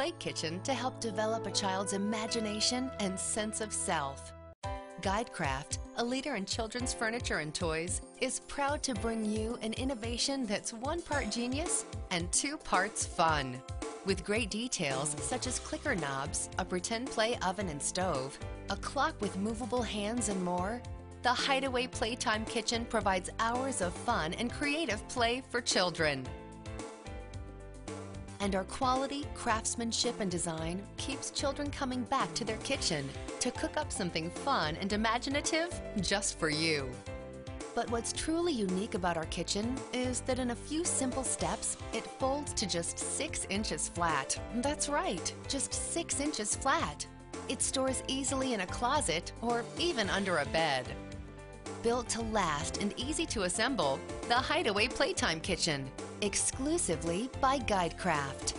play kitchen to help develop a child's imagination and sense of self. Guidecraft, a leader in children's furniture and toys, is proud to bring you an innovation that's one part genius and two parts fun. With great details such as clicker knobs, a pretend play oven and stove, a clock with movable hands and more, the Hideaway Playtime Kitchen provides hours of fun and creative play for children. And our quality, craftsmanship, and design keeps children coming back to their kitchen to cook up something fun and imaginative just for you. But what's truly unique about our kitchen is that in a few simple steps, it folds to just six inches flat. That's right, just six inches flat. It stores easily in a closet or even under a bed. Built to last and easy to assemble, the Hideaway Playtime Kitchen, exclusively by Guidecraft.